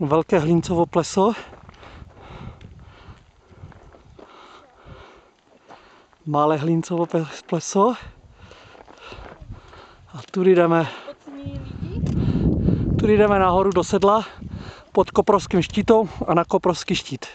Velké hlíncovo pleso. Malé hlíncovo pleso. A tudy jdeme, tudy jdeme nahoru do sedla pod Koprovským štítou a na Koprovský štít.